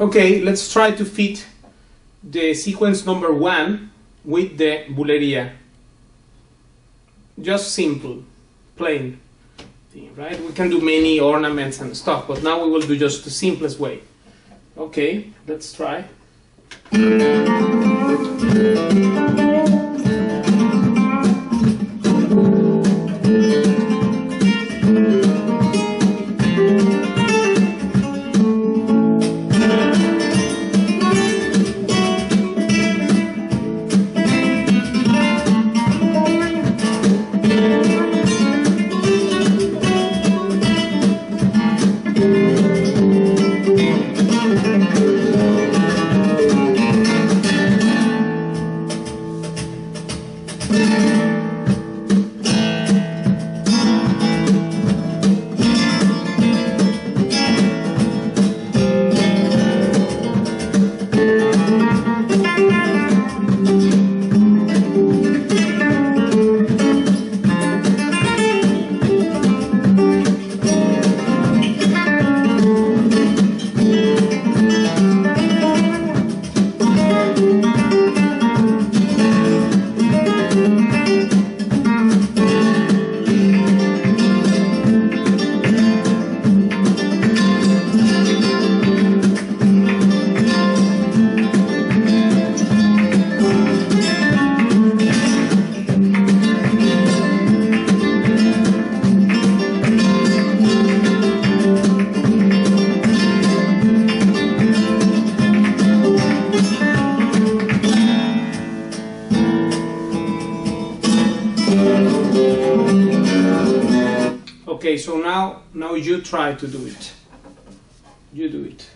Okay, let's try to fit the sequence number one with the bulería. Just simple, plain thing, right? We can do many ornaments and stuff, but now we will do just the simplest way. Okay, let's try. Okay, so now now you try to do it. You do it.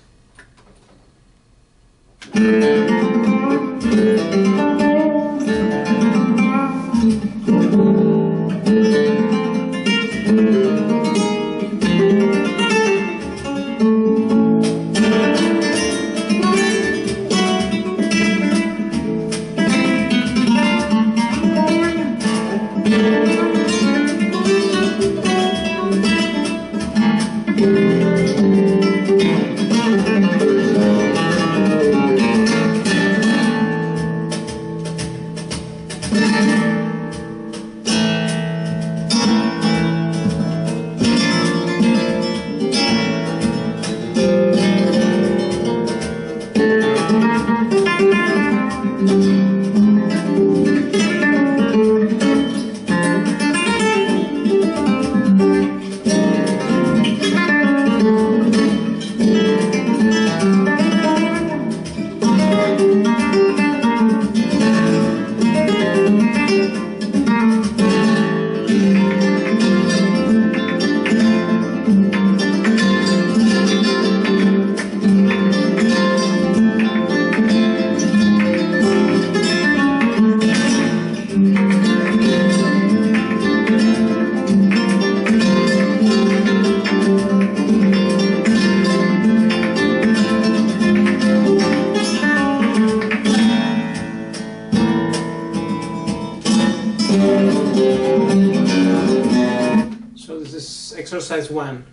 So this is exercise one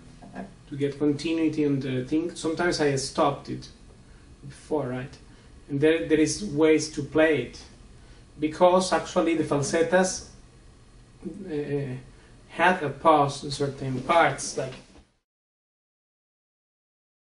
to get continuity on the thing. Sometimes I stopped it before, right? And there, there is ways to play it because actually the falsetas uh, had a pause in certain parts, like